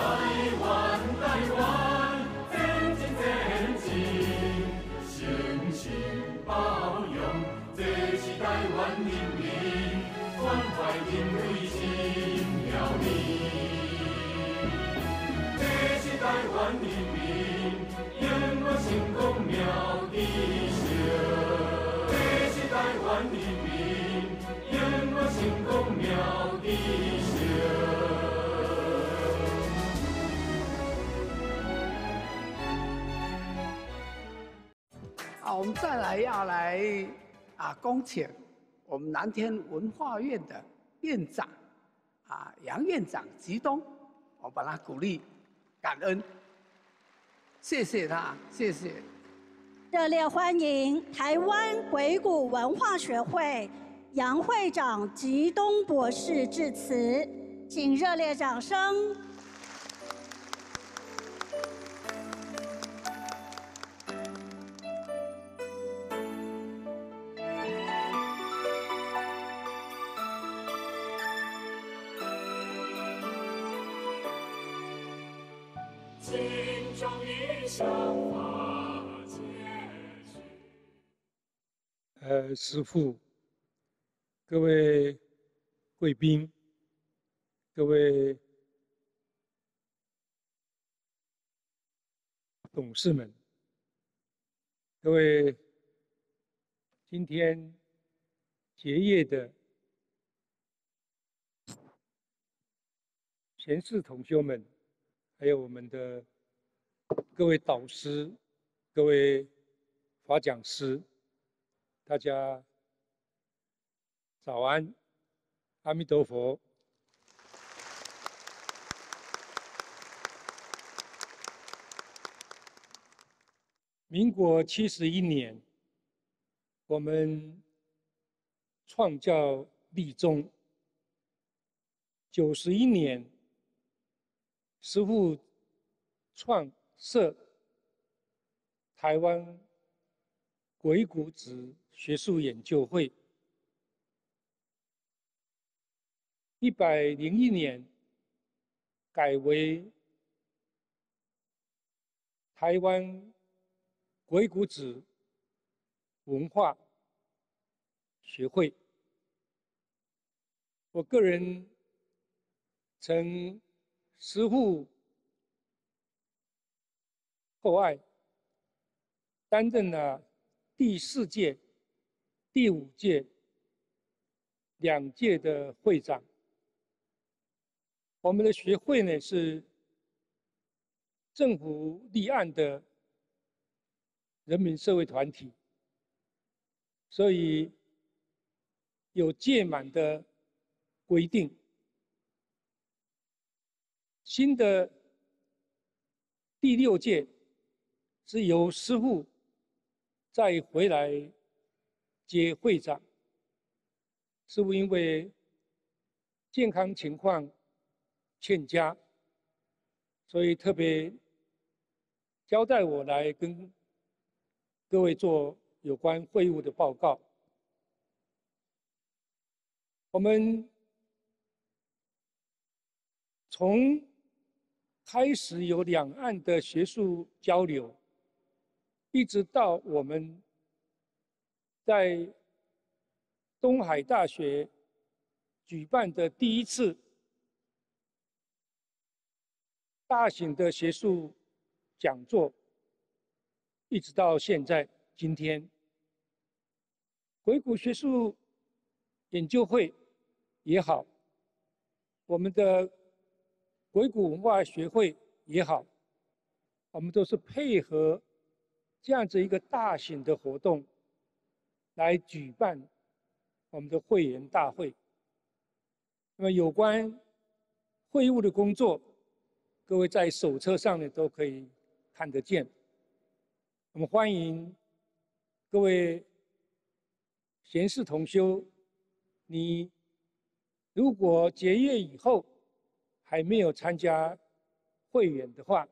台湾，台湾，真真真真相包容。这是台湾人民关怀人类新要领。这是台人。好，我们再来要来啊，恭请我们南天文化院的院长啊，杨院长吉东，我把他鼓励，感恩，谢谢他，谢谢。热烈欢迎台湾鬼谷文化学会杨会长吉东博士致辞，请热烈掌声。师父，各位贵宾，各位董事们，各位今天结业的前世同修们，还有我们的各位导师、各位法讲师。大家早安，阿弥陀佛。民国七十一年，我们创教立宗。九十一年，师父创设台湾鬼谷子。学术研究会，一百零一年改为台湾鬼谷子文化学会。我个人曾师父厚爱，担任了第四届。第五届、两届的会长，我们的学会呢是政府立案的人民社会团体，所以有届满的规定。新的第六届是由师傅再回来。接会长，师傅因为健康情况欠佳，所以特别交代我来跟各位做有关会务的报告。我们从开始有两岸的学术交流，一直到我们。在东海大学举办的第一次大型的学术讲座，一直到现在今天，鬼谷学术研究会也好，我们的鬼谷文化学会也好，我们都是配合这样子一个大型的活动。来举办我们的会员大会。那么有关会务的工作，各位在手册上呢都可以看得见。我们欢迎各位贤士同修，你如果结业以后还没有参加会员的话，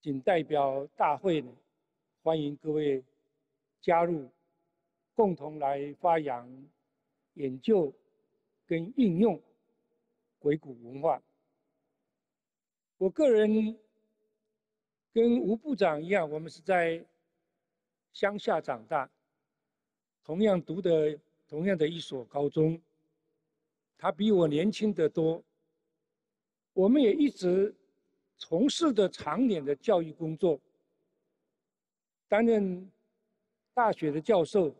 仅代表大会呢，欢迎各位加入。共同来发扬、研究跟应用鬼谷文化。我个人跟吴部长一样，我们是在乡下长大，同样读的同样的一所高中。他比我年轻得多，我们也一直从事的长年的教育工作，担任大学的教授，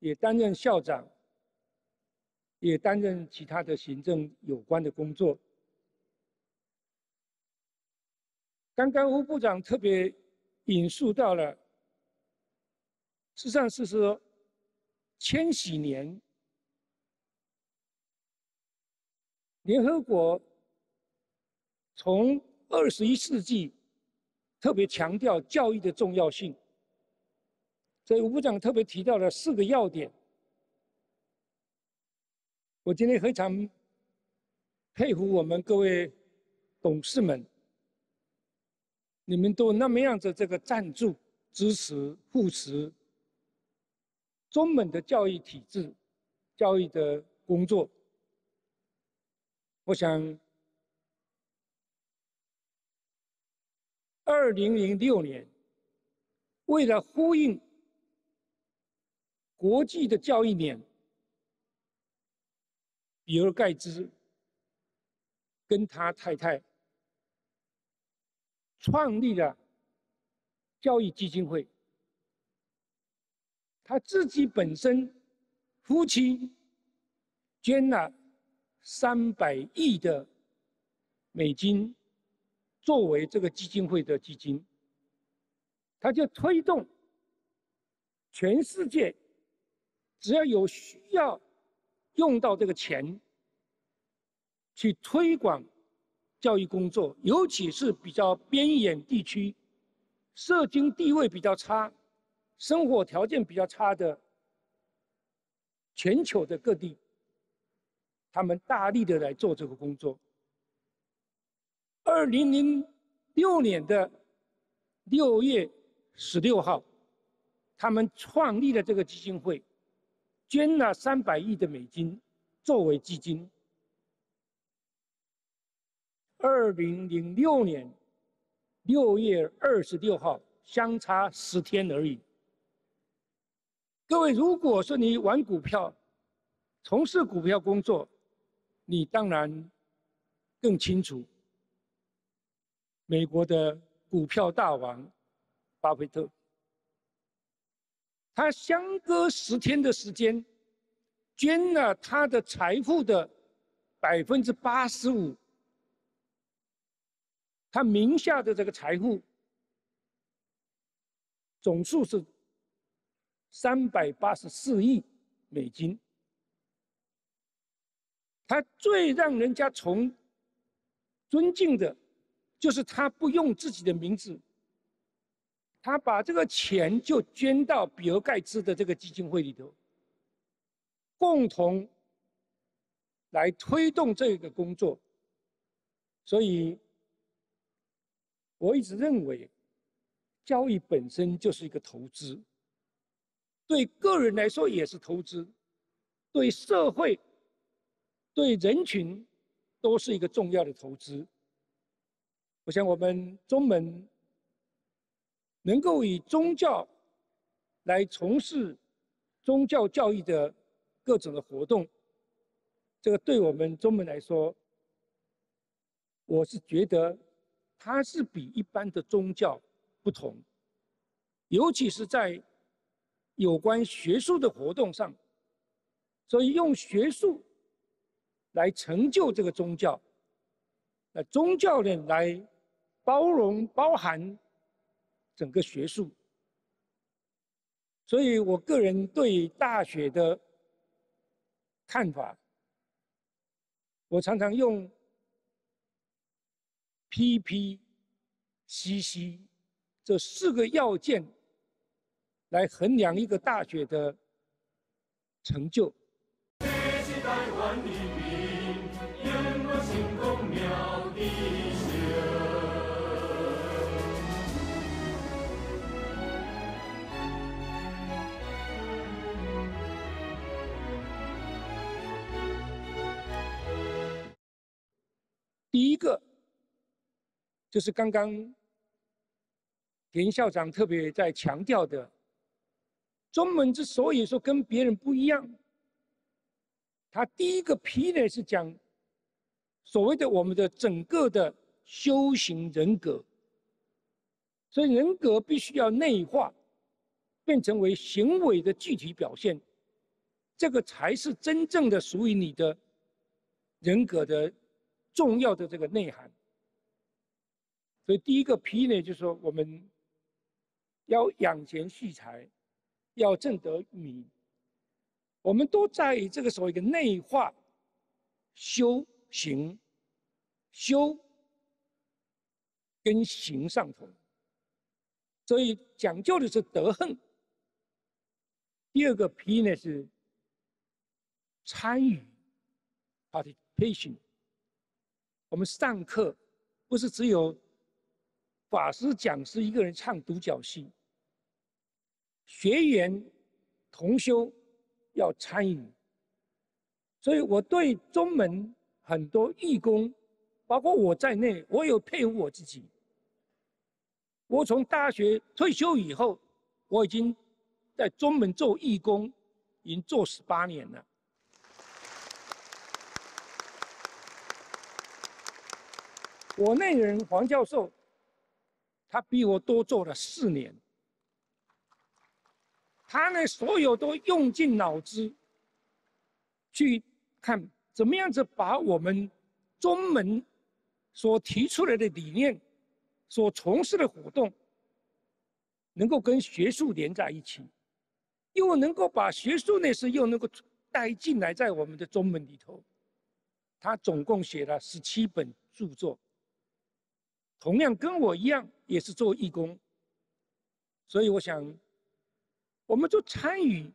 也担任校长，也担任其他的行政有关的工作。刚刚吴部长特别引述到了，事实上是说，千禧年，联合国从二十一世纪特别强调教育的重要性，所以吴部长特别提到了四个要点。我今天非常佩服我们各位董事们。你们都那么样子，这个赞助、支持、扶持中本的教育体制、教育的工作。我想，二零零六年，为了呼应国际的教育年，比尔盖茨跟他太太。创立了教育基金会，他自己本身夫妻捐了三百亿的美金作为这个基金会的基金，他就推动全世界只要有需要用到这个钱去推广。教育工作，尤其是比较边远地区、社经地位比较差、生活条件比较差的全球的各地，他们大力的来做这个工作。二零零六年的六月十六号，他们创立了这个基金会，捐了三百亿的美金作为基金。二零零六年六月二十六号，相差十天而已。各位，如果说你玩股票、从事股票工作，你当然更清楚。美国的股票大王巴菲特，他相隔十天的时间，捐了他的财富的百分之八十五。他名下的这个财富总数是三百八十四亿美金。他最让人家从尊敬的，就是他不用自己的名字，他把这个钱就捐到比尔盖茨的这个基金会里头，共同来推动这个工作，所以。我一直认为，交易本身就是一个投资，对个人来说也是投资，对社会、对人群都是一个重要的投资。我想，我们中门能够以宗教来从事宗教教育的各种的活动，这个对我们中门来说，我是觉得。它是比一般的宗教不同，尤其是在有关学术的活动上，所以用学术来成就这个宗教，那宗教呢来包容包含整个学术，所以我个人对大学的看法，我常常用。P P C C 这四个要件来衡量一个大学的成就。就是刚刚田校长特别在强调的，中文之所以说跟别人不一样，他第一个批呢是讲所谓的我们的整个的修行人格，所以人格必须要内化，变成为行为的具体表现，这个才是真正的属于你的人格的重要的这个内涵。所以第一个批呢，就是说我们要养贤蓄才，要正得民。我们都在这个所谓的内化、修行、修跟行上头，所以讲究的是德行。第二个批呢是参与，participation。我们上课不是只有。法师讲师一个人唱独角戏，学员同修要参与，所以我对中门很多义工，包括我在内，我有佩服我自己。我从大学退休以后，我已经在中门做义工，已经做十八年了。我那人黄教授。他比我多做了四年，他呢，所有都用尽脑子去看怎么样子把我们中门所提出来的理念、所从事的活动，能够跟学术连在一起，又能够把学术那些又能够带进来在我们的中门里头。他总共写了十七本著作。同样跟我一样也是做义工，所以我想，我们做参与，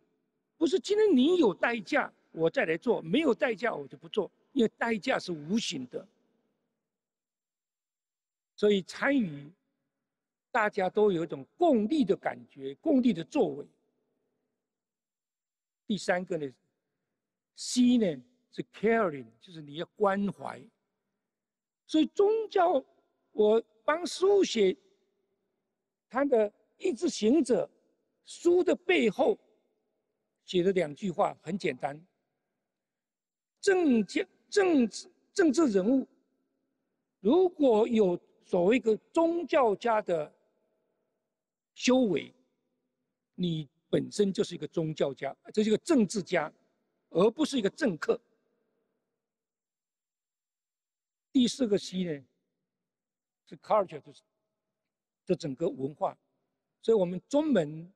不是今天你有代价我再来做，没有代价我就不做，因为代价是无形的。所以参与，大家都有一种共利的感觉，共利的作为。第三个呢，C 呢是 caring，就是你要关怀。所以宗教。我帮书写他的一直行者书的背后写的两句话很简单：政教政治政治人物如果有所谓一个宗教家的修为，你本身就是一个宗教家，这是一个政治家，而不是一个政客。第四个 C 呢？是 culture，就是这整个文化，所以我们中文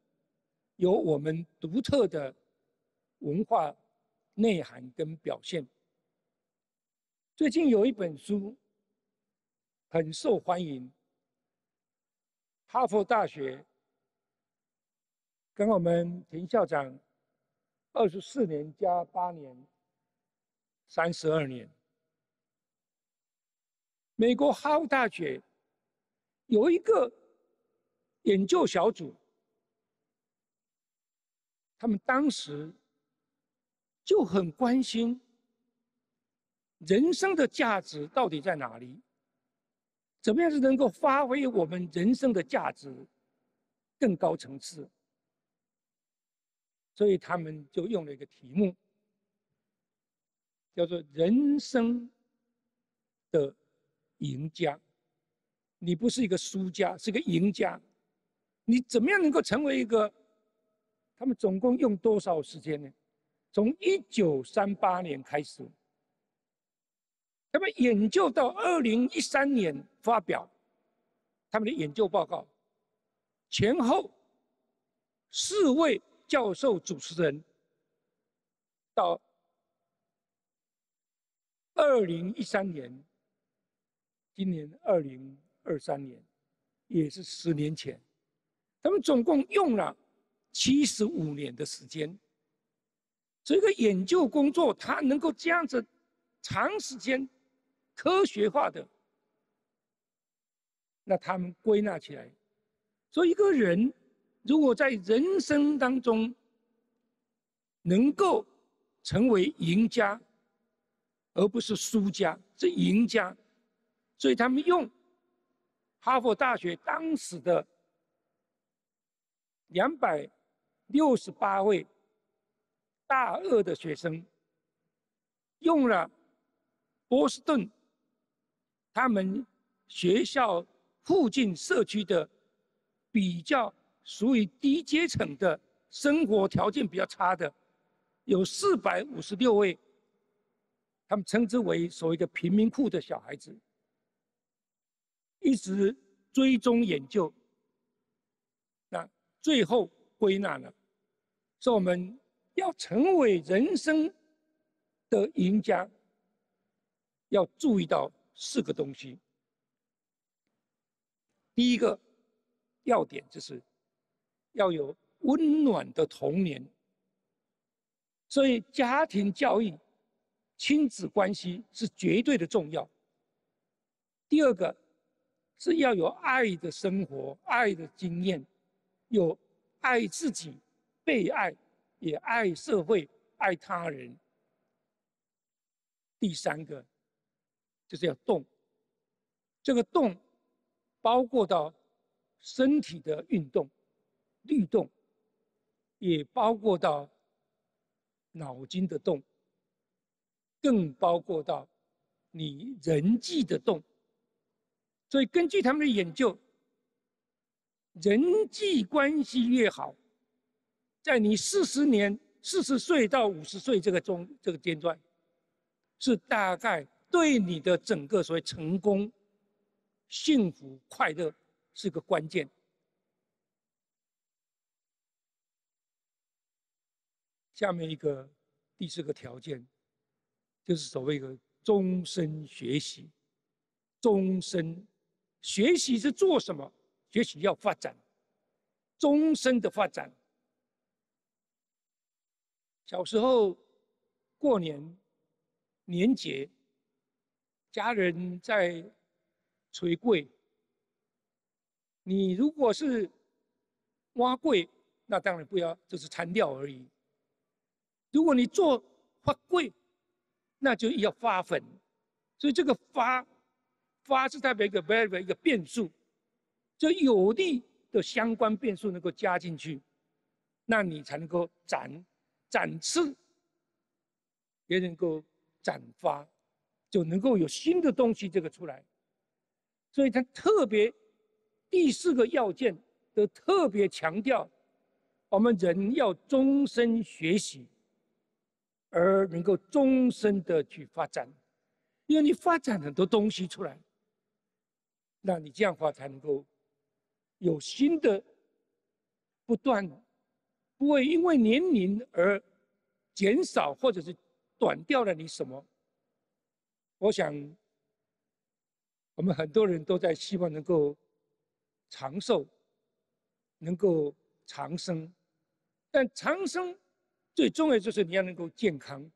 有我们独特的文化内涵跟表现。最近有一本书很受欢迎，哈佛大学跟我们田校长二十四年加八年，三十二年。美国哈佛大学有一个研究小组，他们当时就很关心人生的价值到底在哪里，怎么样是能够发挥我们人生的价值更高层次？所以他们就用了一个题目，叫做“人生的”。赢家，你不是一个输家，是个赢家。你怎么样能够成为一个？他们总共用多少时间呢？从一九三八年开始，他们研究到二零一三年发表他们的研究报告，前后四位教授主持人，到二零一三年。今年二零二三年，也是十年前，他们总共用了七十五年的时间。这个研究工作，它能够这样子长时间科学化的，那他们归纳起来，说一个人如果在人生当中能够成为赢家，而不是输家，是赢家。所以他们用哈佛大学当时的两百六十八位大二的学生，用了波士顿他们学校附近社区的比较属于低阶层的生活条件比较差的，有四百五十六位，他们称之为所谓的贫民窟的小孩子。一直追踪研究，那最后归纳了，说我们要成为人生的赢家，要注意到四个东西。第一个要点就是要有温暖的童年，所以家庭教育、亲子关系是绝对的重要。第二个。是要有爱的生活，爱的经验，有爱自己，被爱，也爱社会，爱他人。第三个就是要动，这个动包括到身体的运动、律动，也包括到脑筋的动，更包括到你人际的动。所以，根据他们的研究，人际关系越好，在你四十年、四十岁到五十岁这个中这个阶段，是大概对你的整个所谓成功、幸福、快乐是个关键。下面一个第四个条件，就是所谓的终身学习，终身。学习是做什么？学习要发展，终身的发展。小时候过年年节，家人在捶柜，你如果是挖柜，那当然不要，就是残掉而已。如果你做发柜，那就要发粉，所以这个发。发是代表一个 variable 一个变数，就有利的相关变数能够加进去，那你才能够展展翅，也能够展发，就能够有新的东西这个出来。所以他特别第四个要件都特别强调，我们人要终身学习，而能够终身的去发展，因为你发展很多东西出来。那你这样的话才能够有新的不断，不会因为年龄而减少或者是短掉了你什么？我想，我们很多人都在希望能够长寿，能够长生，但长生最重要就是你要能够健康。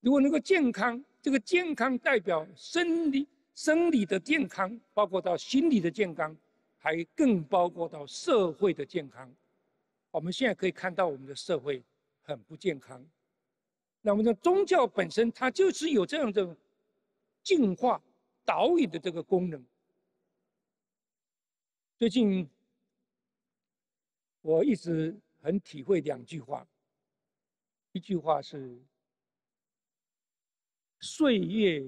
如果能够健康，这个健康代表生理。生理的健康，包括到心理的健康，还更包括到社会的健康。我们现在可以看到，我们的社会很不健康。那我们的宗教本身，它就是有这样的净化、导引的这个功能。最近，我一直很体会两句话，一句话是“岁月”。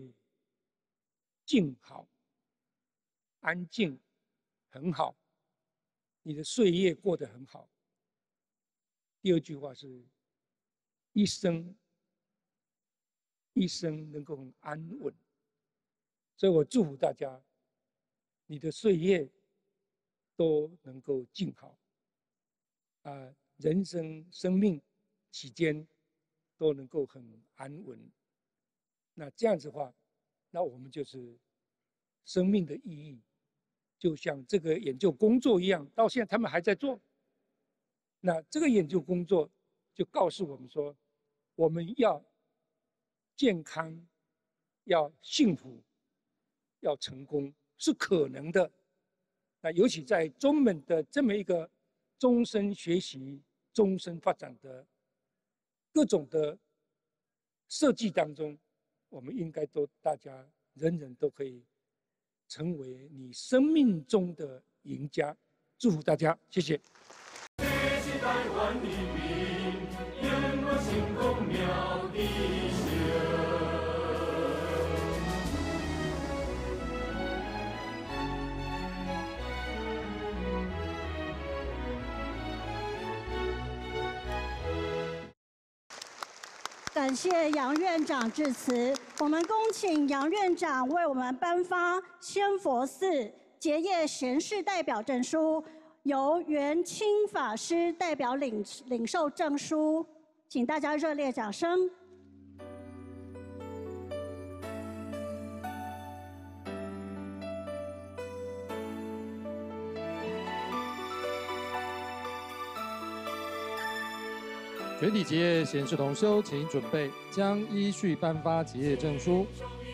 静好，安静，很好，你的岁月过得很好。第二句话是，一生，一生能够很安稳。所以我祝福大家，你的岁月都能够静好，啊，人生生命期间都能够很安稳。那这样子的话。那我们就是生命的意义，就像这个研究工作一样，到现在他们还在做。那这个研究工作就告诉我们说，我们要健康，要幸福，要成功是可能的。那尤其在中美的这么一个终身学习、终身发展的各种的设计当中。我们应该都大家人人都可以成为你生命中的赢家。祝福大家，谢谢。感谢杨院长致辞，我们恭请杨院长为我们颁发仙佛寺结业贤士代表证书，由元清法师代表领领受证书，请大家热烈掌声。全体结业显示同修，请准备，将依序颁发结业证书。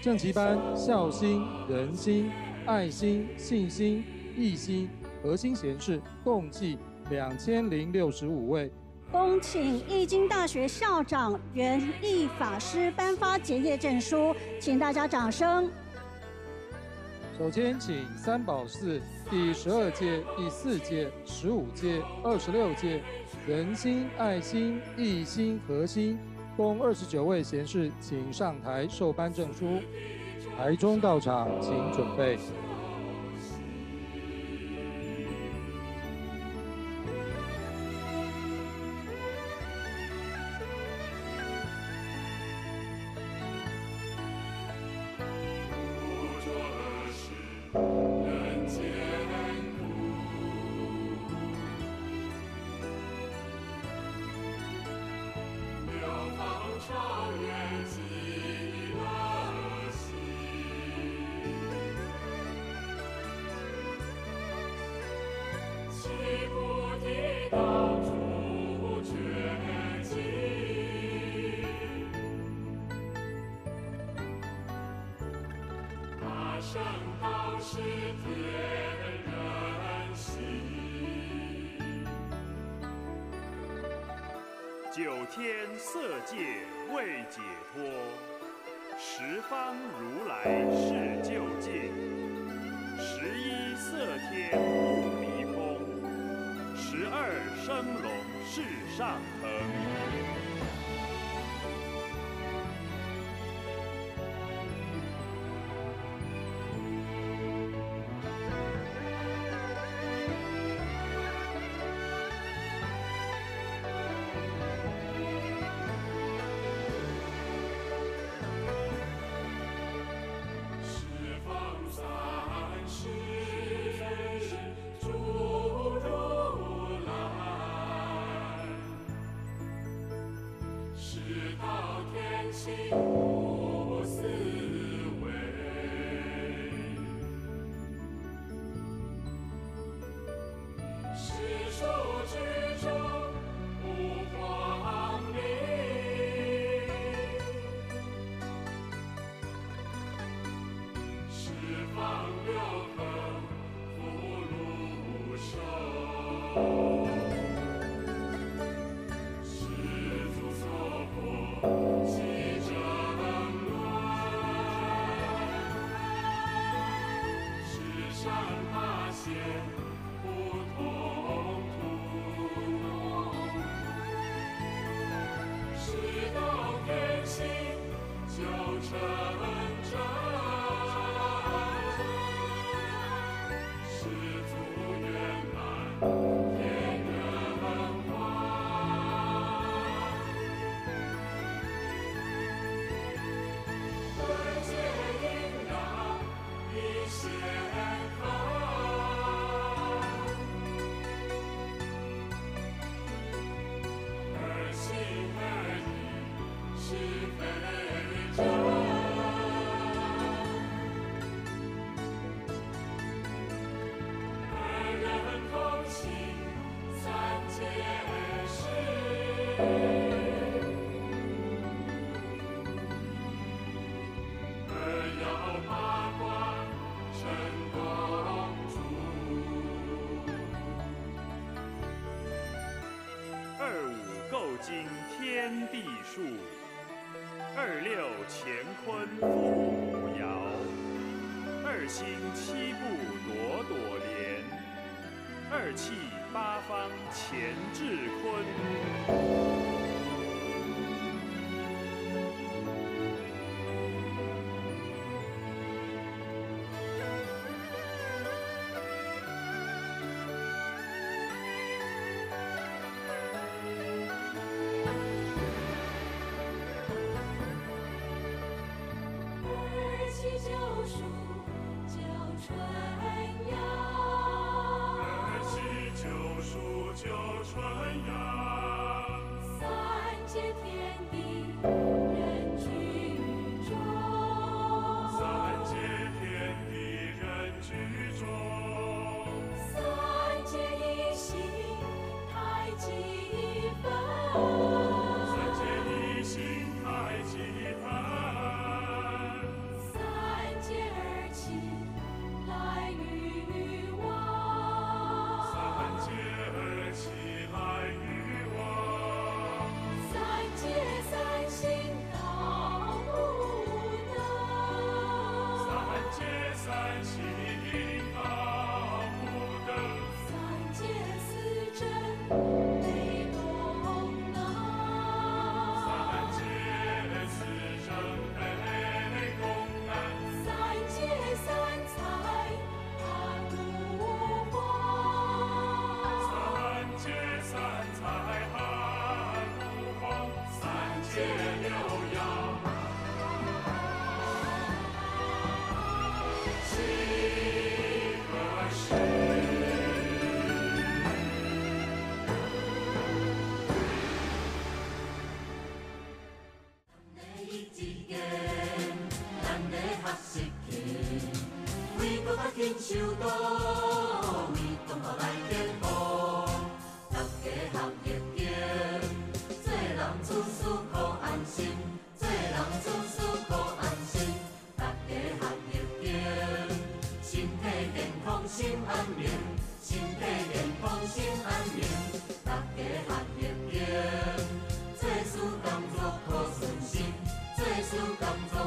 正旗班孝心、仁心、爱心、信心、义心、核心贤士共计两千零六十五位。恭请易经大学校长袁毅法师颁发结业证书，请大家掌声。首先，请三宝寺第十二届、第四届、十五届、二十六届。仁心、爱心、一心、核心，共二十九位贤士，请上台授颁证书。台中到场，请准备。解脱，十方如来是究竟。十一色天不离空，十二生龙是上腾。心七步朵朵莲。二气八方乾至坤。九九三界天地人居中。三界天地人中三界一心七等，三界四正悲东南，三界四东南，三界三，三界三，三界六。手刀，你动我来健步，大家行业健，做人做事可安心，做人做事可安心，大家行业健，身体健康心安宁，身体健康心安宁，大家行业健，做事工作可顺心，做事工作。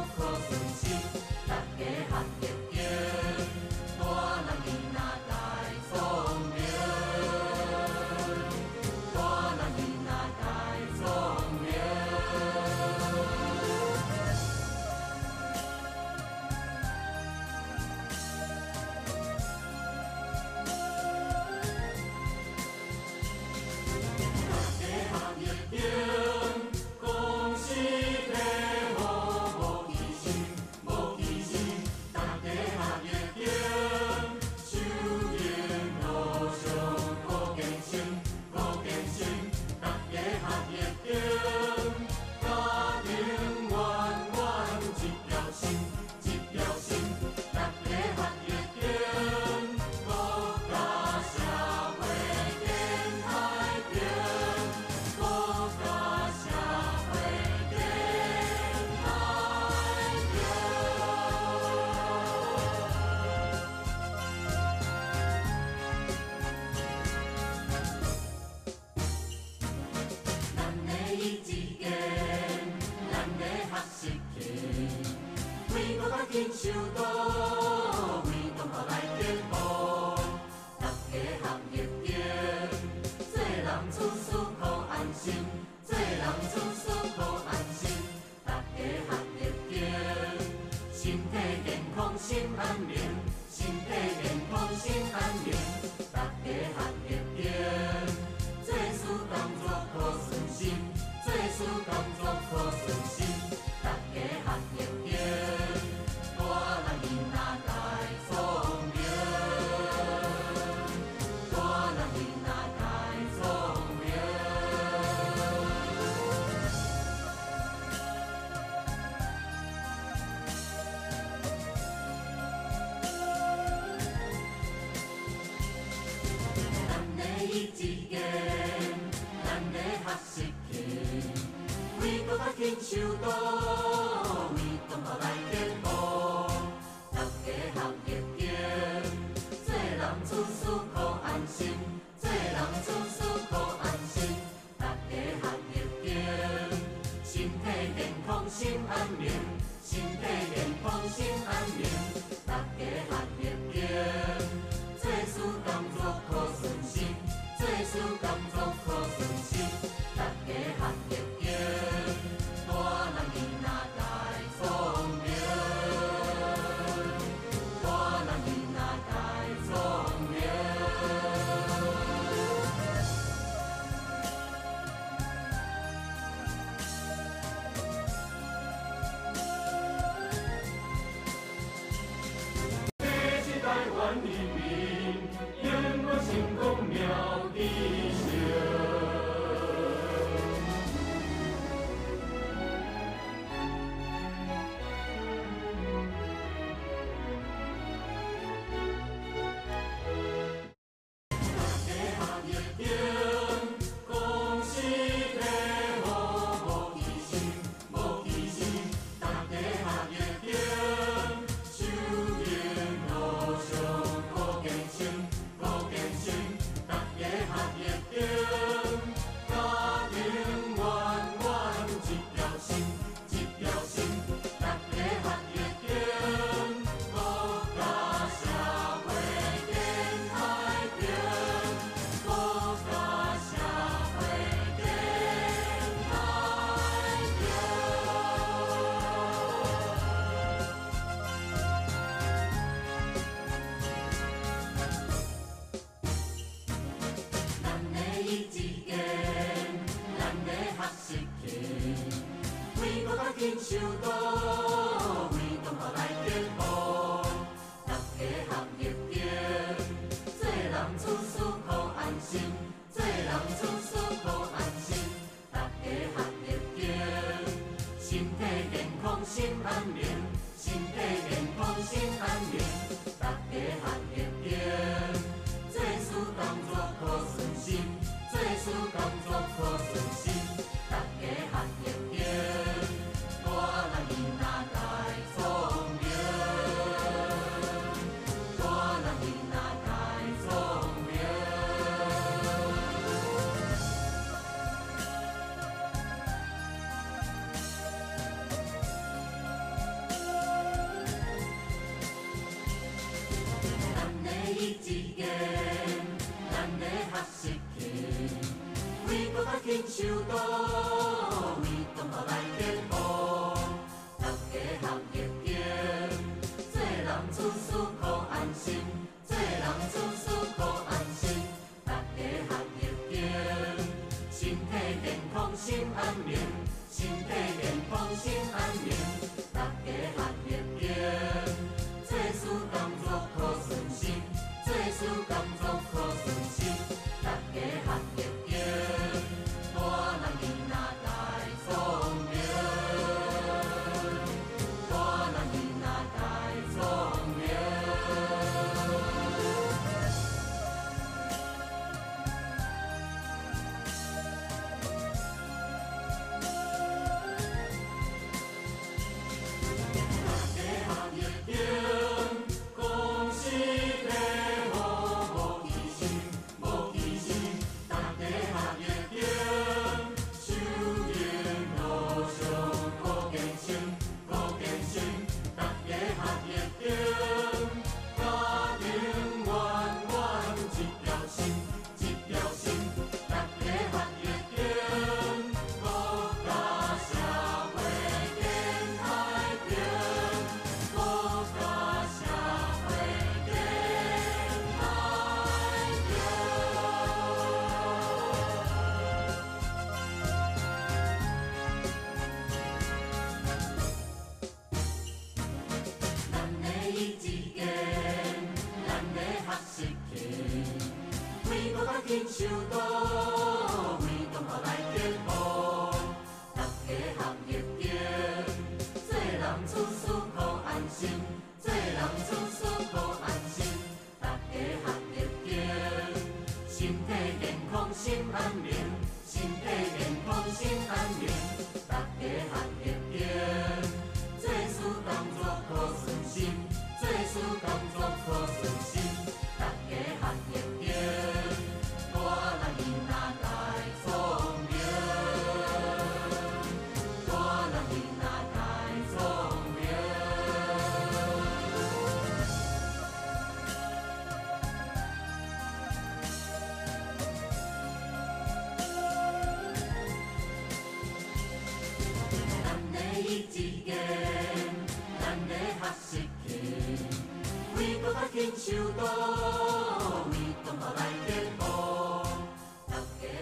ぜ。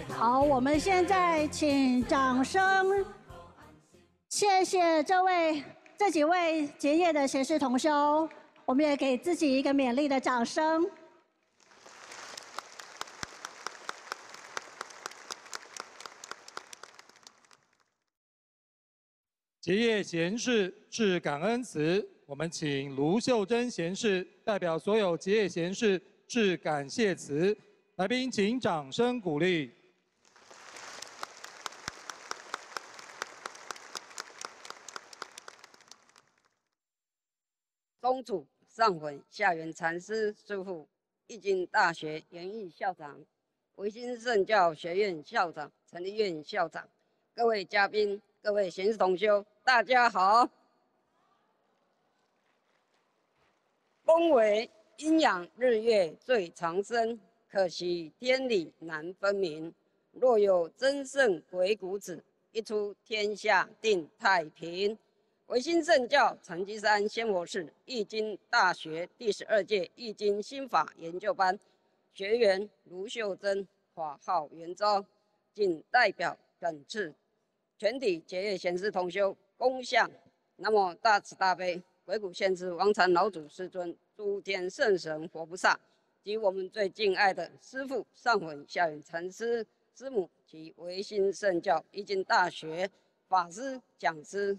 好我们现在请掌声谢谢这位这几位结业的贤士同修我们也给自己一个勉励的掌声。结业贤士致感恩词。我们请卢秀珍贤士代表所有结业贤士致感谢词。来宾请掌声鼓励。宗主上混下元禅师师父，易经大学园艺校长，维新圣教学院校长，成立院校长，各位嘉宾，各位贤士同修，大家好。风为阴阳日月最长生，可惜天理难分明。若有真圣鬼谷子，一出天下定太平。维新圣教成吉思汗仙佛寺易经大学第十二届易经心法研究班学员卢秀珍法号元昭，仅代表本次全体结业贤士同修恭向南无大慈大悲鬼谷先师王禅老祖师尊、诸天圣神佛菩萨及我们最敬爱的师父上混下远禅师师母及维新圣教易经大学法师讲师。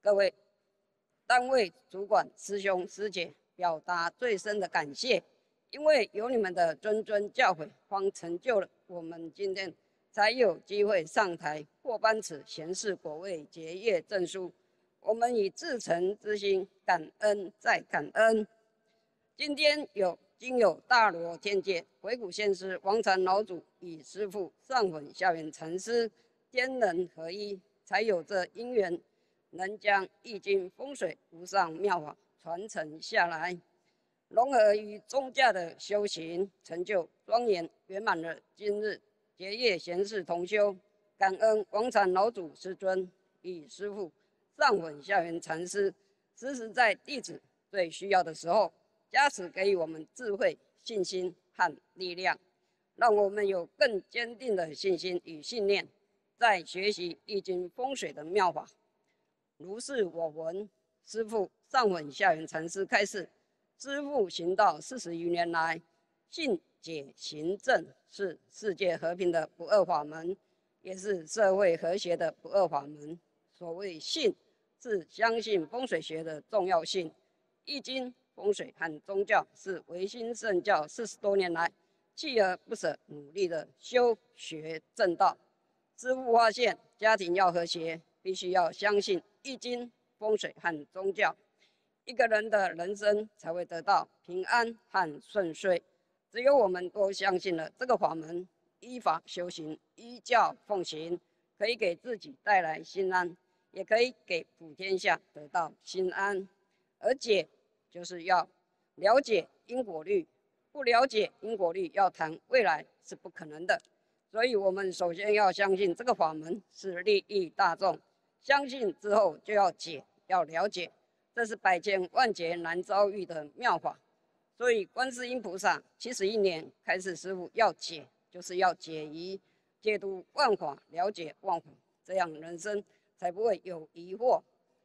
各位单位主管、师兄师姐，表达最深的感谢，因为有你们的谆谆教诲，方成就了我们今天才有机会上台获颁此贤士果位结业证书。我们以至诚之心感恩再感恩。今天有经有大罗天界鬼谷先师王禅老祖与师父上混下元禅师天人合一，才有这因缘。能将易经风水无上妙法传承下来，融合于宗教的修行，成就庄严圆满的今日结业贤士同修，感恩王禅老祖师尊与师父上混下元禅师，时时在弟子最需要的时候，加持给予我们智慧、信心和力量，让我们有更坚定的信心与信念，在学习易经风水的妙法。如是我闻，师父上混下元禅师开示：师父行道四十余年来，信解行正是世界和平的不二法门，也是社会和谐的不二法门。所谓信，是相信风水学的重要性。易经、风水和宗教是维新圣教四十多年来锲而不舍努力的修学正道。师父发现，家庭要和谐，必须要相信。易经、风水和宗教，一个人的人生才会得到平安和顺遂。只有我们都相信了这个法门，依法修行，依教奉行，可以给自己带来心安，也可以给普天下得到心安。而且就是要了解因果律，不了解因果律，要谈未来是不可能的。所以，我们首先要相信这个法门是利益大众。相信之后就要解，要了解，这是百千万劫难遭遇的妙法。所以观世音菩萨七十一年开始，师傅要解，就是要解疑，解读万法，了解万法，这样人生才不会有疑惑。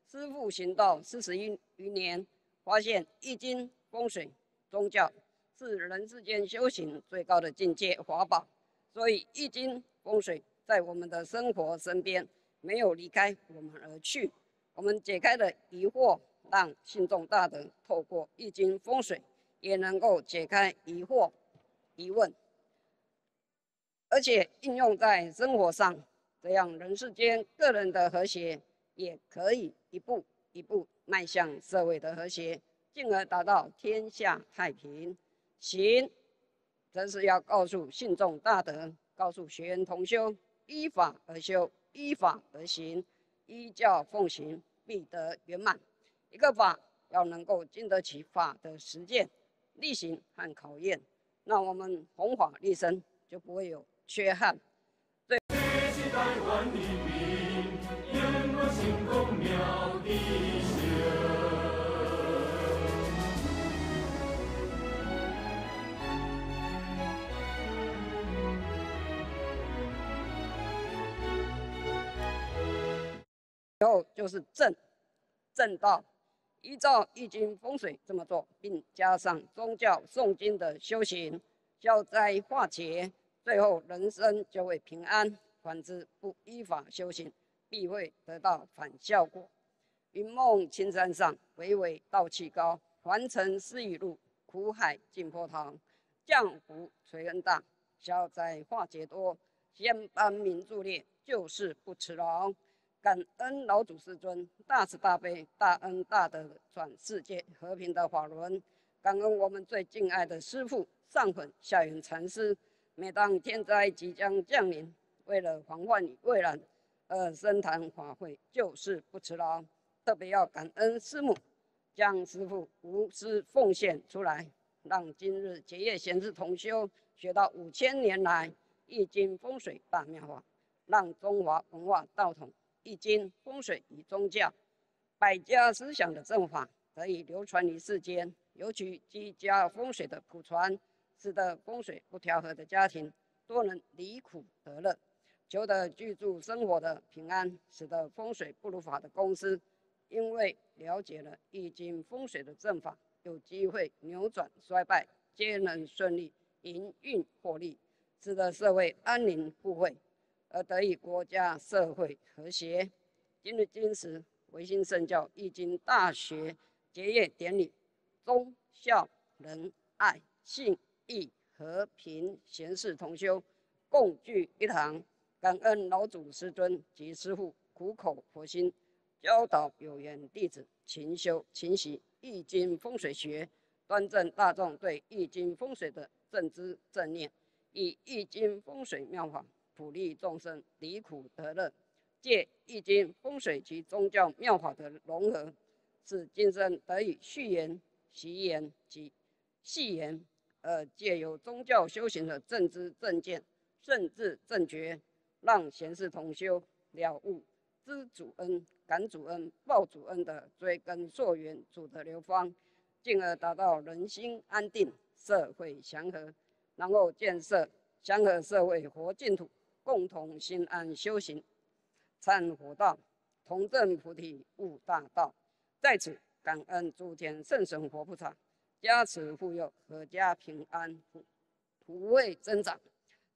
师傅行道四十一余年，发现易经、风水、宗教是人世间修行最高的境界法宝。所以易经、风水在我们的生活身边。没有离开我们而去，我们解开的疑惑，让信众大德透过易经风水，也能够解开疑惑、疑问，而且应用在生活上，这样人世间个人的和谐，也可以一步一步迈向社会的和谐，进而达到天下太平。行，则是要告诉信众大德，告诉学员同修，依法而修。依法而行，依教奉行，必得圆满。一个法要能够经得起法的实践、力行和考验，那我们弘法立身就不会有缺憾。对。后就是正，正道，依照易经风水这么做，并加上宗教诵经的修行，消灾化解，最后人生就会平安；反之，不依法修行，必会得到反效果。云梦青山上，巍巍道气高。凡尘思雨路，苦海尽波涛。降福垂恩大，消灾化解多。仙班名助列，救世不辞劳。感恩老祖师尊，大慈大悲、大恩大德，转世界和平的法轮。感恩我们最敬爱的师父上粉下云禅师。每当天灾即将降临，为了防患于未然，而深谈法会，就是不辞劳。特别要感恩师母，将师父无私奉献出来，让今日结业贤士同修学到五千年来易经风水大妙法，让中华文化道统。易经风水与宗教百家思想的正法得以流传于世间，尤其居家风水的普传，使得风水不调和的家庭都能离苦得乐，求得居住生活的平安，使得风水不如法的公司，因为了解了易经风水的正法，有机会扭转衰败，皆能顺利营运获利，使得社会安宁富贵。而得以国家社会和谐。今日今时，维新圣教易经大学结业典礼，忠孝仁爱信义和平贤士同修共聚一堂，感恩老祖师尊及师父苦口婆心教导有缘弟子勤修勤习易经风水学，端正大众对易经风水的正知正念，以易经风水妙法。普利众生，离苦得乐，借易经风水及宗教妙法的融合，使今生得以续言、习言及细言，而借由宗教修行的正知正见、甚至正觉，让贤士同修了悟知主恩、感主恩、报主恩的追根溯源主的流芳，进而达到人心安定、社会祥和，然后建设祥和社会活净土。共同心安修行，参佛道，同证菩提悟大道。在此感恩诸天圣神佛菩萨加持护佑，阖家平安，福慧增长。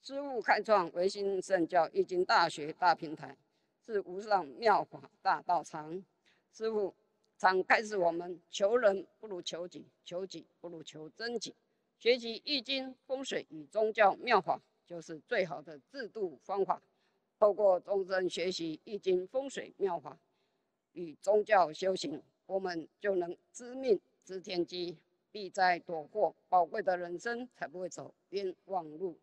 师父开创唯心圣教易经大学大平台，是无上妙法大道场。师父常开示我们：求人不如求己，求己不如求真己。学习易经风水与宗教妙法。就是最好的制度方法。透过终身学习易经风水妙法与宗教修行，我们就能知命知天机，避灾躲祸，宝贵的人生才不会走冤枉路。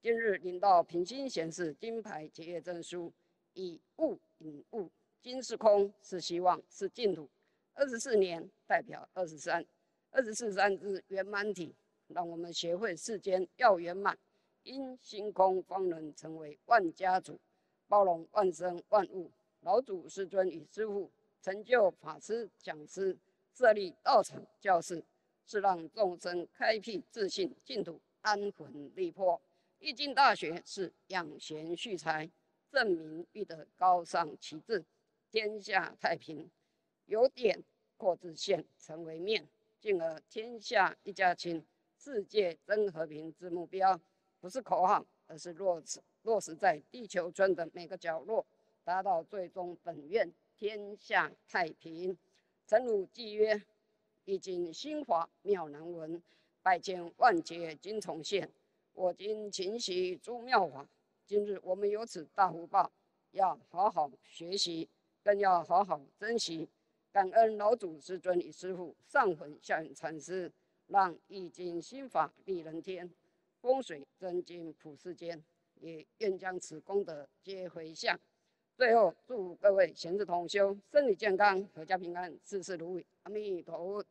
今日领到平心显示金牌结业证书，以物引物，金是空，是希望，是净土。二十四年代表二十三，二十四三之圆满体，让我们学会世间要圆满。因星空方能成为万家主，包容万生万物。老祖师尊与师父成就法师讲师，设立道场教室，是让众生开辟自信净土，安魂立魄。易经大学是养贤蓄才，证明欲得高尚旗帜，天下太平。由点扩至线，成为面，进而天下一家亲，世界真和平之目标。不是口号，而是落实落实在地球村的每个角落，达到最终本愿天下太平。诚如契约，已经心华妙难闻，百千万劫今重现。我今勤习诸妙法，今日我们有此大福报，要好好学习，更要好好珍惜。感恩老祖师尊与师父上魂下云禅师，让易经心法立人天。风水真经普世间，也愿将此功德皆回向。最后，祝各位贤士同修身体健康，阖家平安，事事如意。阿弥陀佛。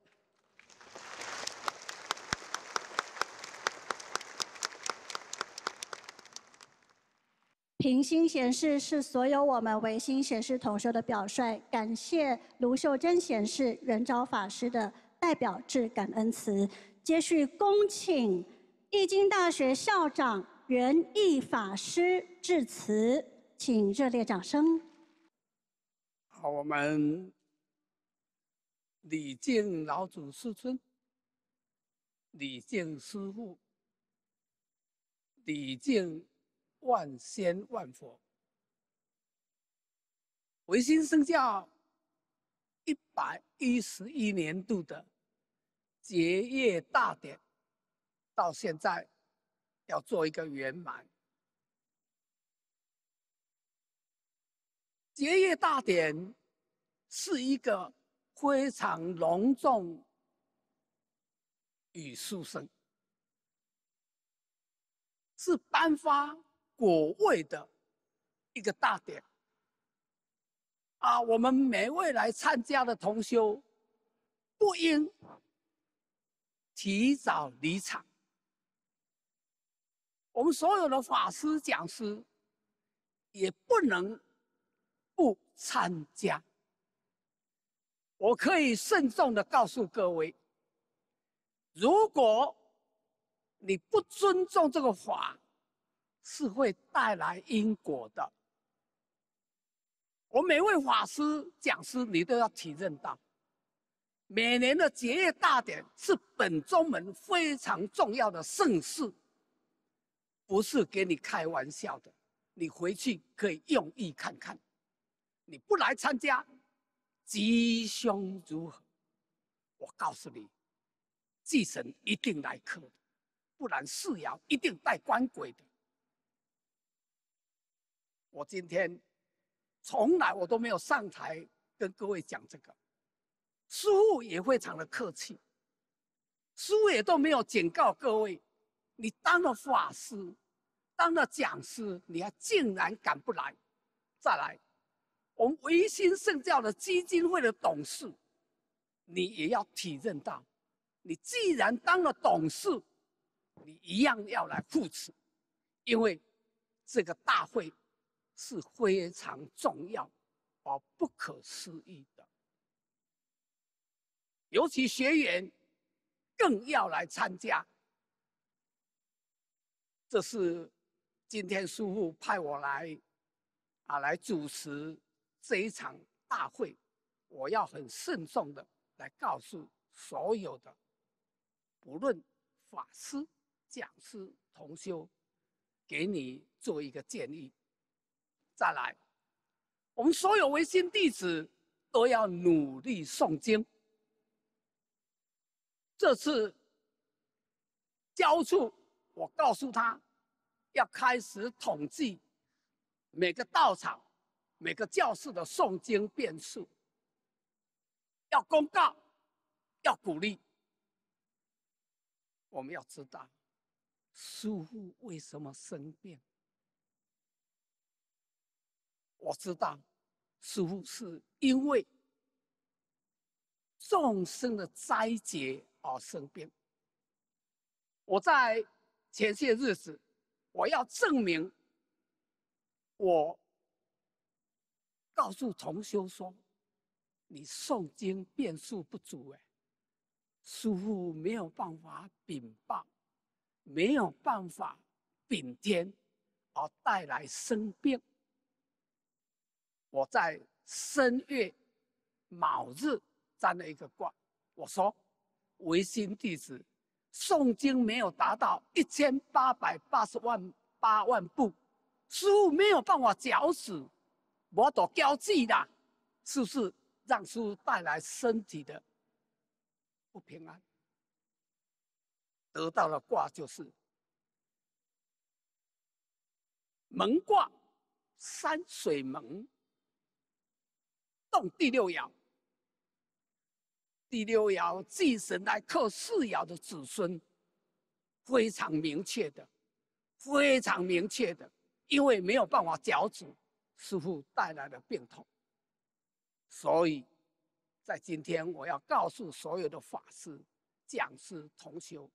平心贤士是所有我们唯心贤士同修的表率，感谢卢秀珍贤士、圆昭法师的代表致感恩词，接续恭请。易经大学校长袁毅法师致辞，请热烈掌声。好，我们礼敬老祖师尊，礼敬师父，礼敬万仙万佛。维新圣教一百一十一年度的结业大典，到现在要做一个圆满。结业大典是一个非常隆重与殊胜，是颁发果位的一个大典。啊，我们每位来参加的同修，不应提早离场。我们所有的法师讲师，也不能不参加。我可以慎重的告诉各位，如果你不尊重这个法，是会带来因果的。我每位法师、讲师，你都要体认到，每年的结业大典是本宗门非常重要的盛事，不是给你开玩笑的。你回去可以用意看看，你不来参加，吉凶如何？我告诉你，祭神一定来客的，不然四爻一定带官鬼的。我今天。从来我都没有上台跟各位讲这个，师傅也非常的客气，师傅也都没有警告各位，你当了法师，当了讲师，你还竟然敢不来？再来，我们维新圣教的基金会的董事，你也要体认到，你既然当了董事，你一样要来扶持，因为这个大会。是非常重要，而不可思议的。尤其学员更要来参加。这是今天师父派我来，啊，来主持这一场大会。我要很慎重的来告诉所有的，不论法师、讲师、同修，给你做一个建议。再来，我们所有维新弟子都要努力诵经。这次教处，我告诉他，要开始统计每个道场、每个教室的诵经遍数，要公告，要鼓励。我们要知道，师父为什么生病。我知道，师父是因为众生的灾劫而生病。我在前些日子，我要证明，我告诉同修说，你诵经遍数不足，哎，师父没有办法禀报，没有办法禀天，而带来生病。我在申月卯日占了一个卦，我说维新弟子诵经没有达到一千八百八十万八万步，师傅没有办法绞死，我都交际的，是不是让师傅带来身体的不平安？得到的卦就是门卦，山水门。动第六爻，第六爻祭神来克四爻的子孙，非常明确的，非常明确的，因为没有办法脚趾，师傅带来的病痛。所以，在今天我要告诉所有的法师、讲师、同修，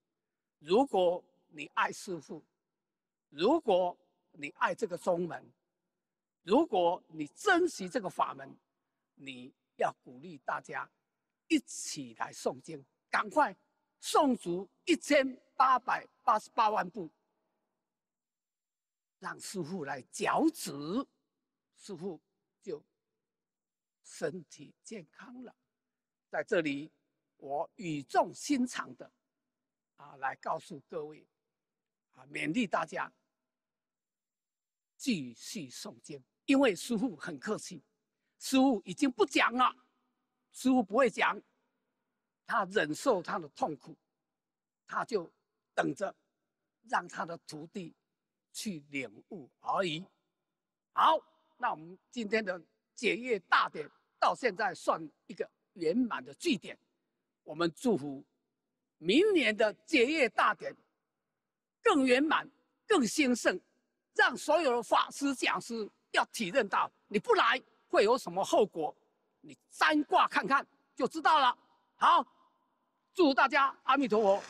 如果你爱师傅，如果你爱这个宗门，如果你珍惜这个法门。你要鼓励大家一起来诵经，赶快诵足一千八百八十八万步，让师傅来脚趾，师傅就身体健康了。在这里，我语重心长的啊，来告诉各位啊，勉励大家继续诵经，因为师傅很客气，师傅已经不讲了，师傅不会讲，他忍受他的痛苦，他就等着让他的徒弟去领悟而已。好，那我们今天的解业大典到现在算一个圆满的句点。我们祝福明年的解业大典更圆满、更兴盛，让所有的法师讲师要体认到，你不来会有什么后果，你占卦看看就知道了。好，祝大家阿弥陀佛。